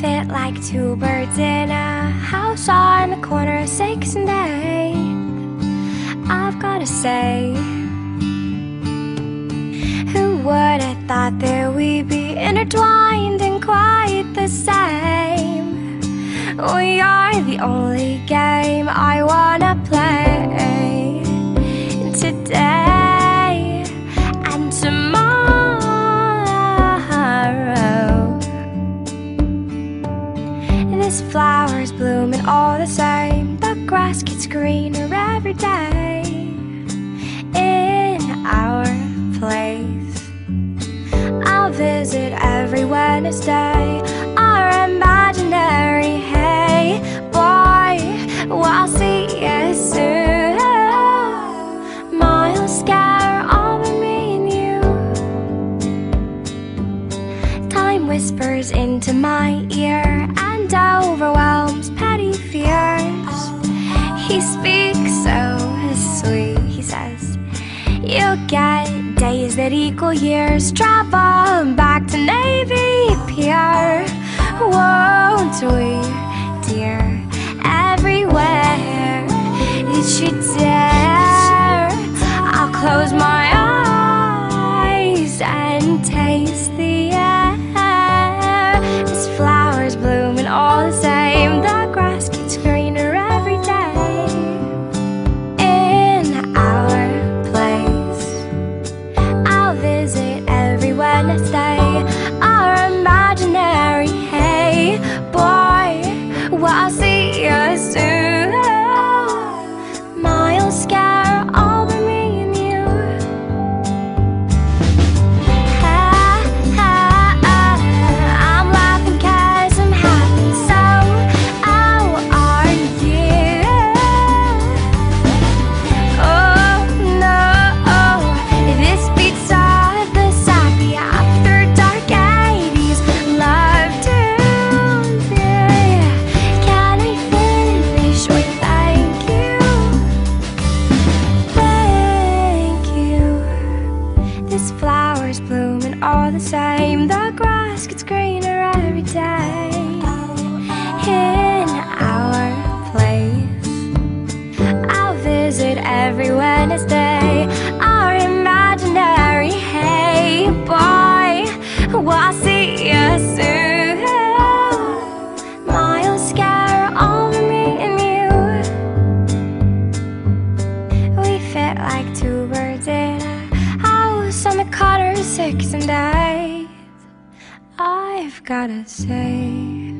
fit like two birds in a house on the corner of 6th and 8th. I've gotta say, who would have thought that we'd be intertwined and quite the same? We are the only game I wanna play all the same. The grass gets greener every day in our place. I'll visit every Wednesday. Our imaginary hey boy, we'll see you soon. Miles scatter but me and you. Time whispers into my ear and overwhelms You'll get days that equal years. Travel back to Navy Pier. Won't we, dear? Everywhere that you dare. I'll close my eyes and taste the air. All the same. The grass gets greener every day in our place. I'll visit every Wednesday. Our imaginary hey boy, we'll see you soon. Miles scare all me and you. We fit like two birds in six and eight. I've gotta say.